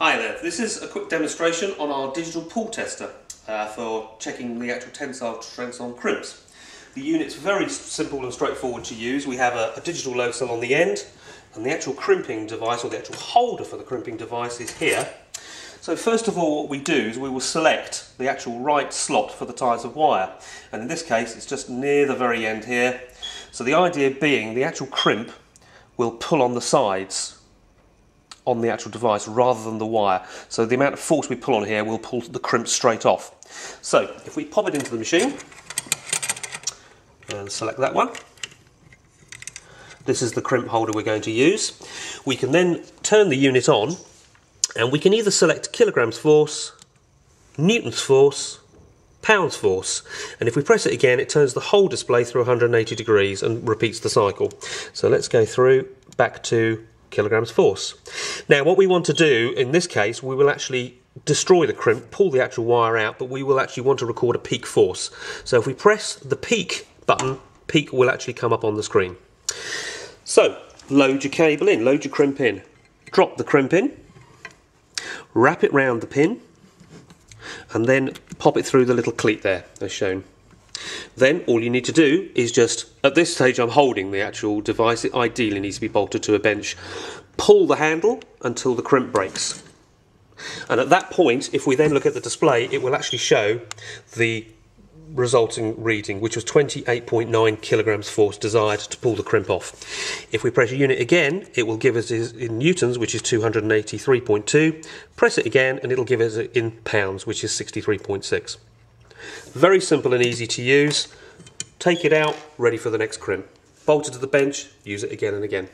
Hi there, this is a quick demonstration on our digital pull tester uh, for checking the actual tensile strengths on crimps. The unit's very simple and straightforward to use. We have a, a digital load cell on the end and the actual crimping device or the actual holder for the crimping device is here. So first of all what we do is we will select the actual right slot for the ties of wire and in this case it's just near the very end here. So the idea being the actual crimp will pull on the sides on the actual device rather than the wire. So the amount of force we pull on here will pull the crimp straight off. So if we pop it into the machine and select that one, this is the crimp holder we're going to use. We can then turn the unit on and we can either select kilograms force, newtons force, pounds force and if we press it again it turns the whole display through 180 degrees and repeats the cycle. So let's go through back to kilograms force. Now what we want to do in this case we will actually destroy the crimp, pull the actual wire out, but we will actually want to record a peak force. So if we press the peak button, peak will actually come up on the screen. So load your cable in, load your crimp in, drop the crimp in, wrap it round the pin, and then pop it through the little cleat there as shown. Then all you need to do is just, at this stage I'm holding the actual device, it ideally needs to be bolted to a bench. Pull the handle until the crimp breaks. And at that point, if we then look at the display, it will actually show the resulting reading, which was 28.9 kilograms force desired to pull the crimp off. If we press a unit again, it will give us in newtons, which is 283.2. Press it again, and it'll give us in pounds, which is 63.6. Very simple and easy to use. Take it out, ready for the next crimp. Bolt it to the bench, use it again and again.